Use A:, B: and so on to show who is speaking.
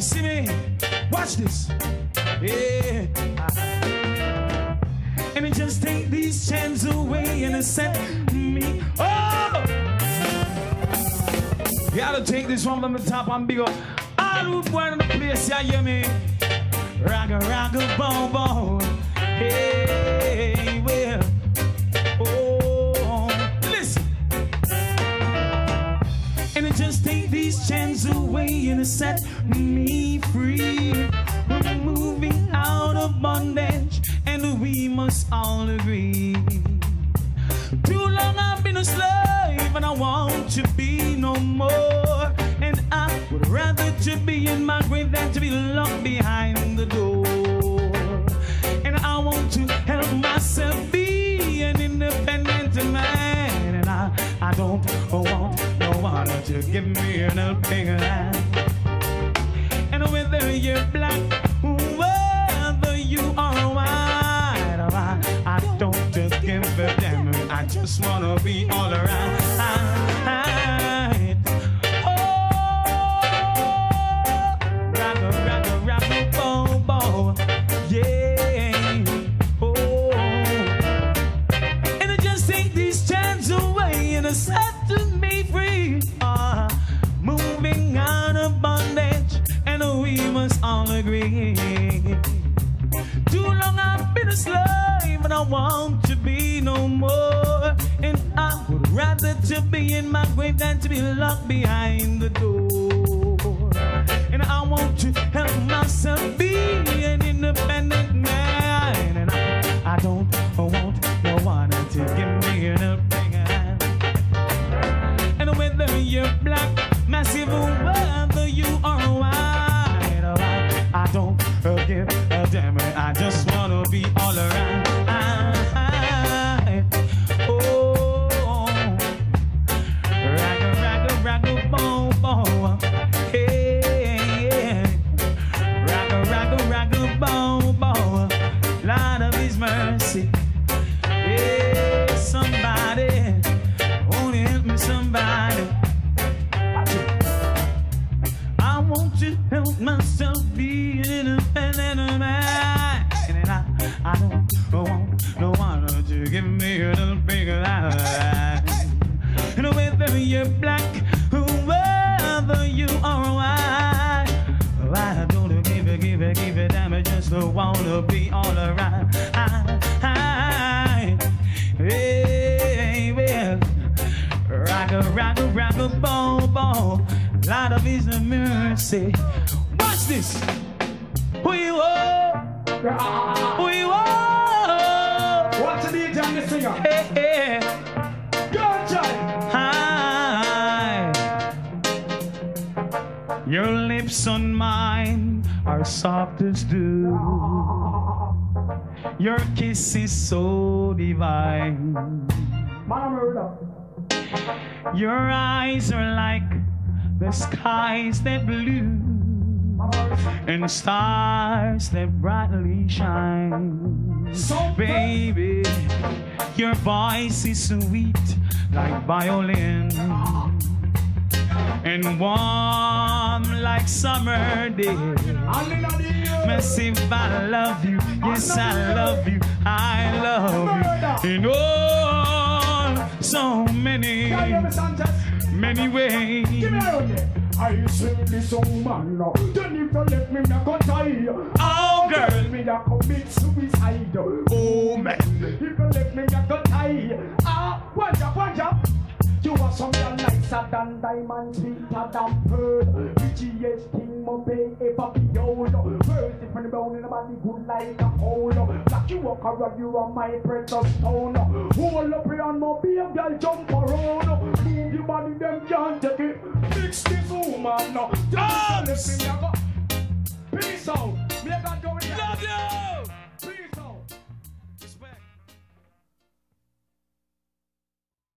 A: see me? Watch this. Yeah. And it just take these chains away and set me. Oh! Gotta take this one from the top and big up. All who born in the place, yeah, hear me? Ragga, ragga, boom, boom. Just take these chains away and set me free. We're moving out of bondage and we must all agree. Too long I've been a slave and I want to be no more. And I would rather to be in my grave than to be locked behind the door. And I want to help myself be an independent man. And I, I don't want to give me an helping hand. And whether you're black, whether you are white, I, I don't just give a damn. I just wanna be all around. Oh, ragga, all agree. Too long I've been a slave, and I want to be no more. And I would rather to be in my grave than to be locked behind the door. And I want to help myself be an independent a oh, damn. I just wanna be all around. Oh. Hey, of His mercy. Hey, somebody, won't you help me, somebody? I want to help myself be an independent be all around. I, I, hey, well, Ragga, ragga, ragga, boom, boom. Lot of His mercy. Watch this. Who you are? Who you are?
B: What's the DJ and singer?
A: Hey, hey.
B: Go, Johnny.
A: Hi. Your lips on mine are soft as dew. Your kiss is so divine. Your eyes are like the skies that blue and stars that brightly shine.
B: So
A: Baby, your voice is sweet like violin and warm like summer day. Massive, I love you. Yes, I love you. I love you in all so many,
B: Yeah, you me Sanchez.
A: many ways.
B: Give me a round there. I sing this song, man. now. Then if you let me, me go die.
A: Oh, girl.
B: me that commit suicide.
A: Oh, man.
B: If you let me, me go die. Ah, watch out, watch out. You are something nicer than diamond, sweeter than pearl. Richest thing, my pay ever be old. First, if brown in the body, good like a hole. Like you walk around, you are my precious stone. Hold up here and my baby girl jump around. Move your body, them can't take it. Fix this woman.
A: Dance.
B: Go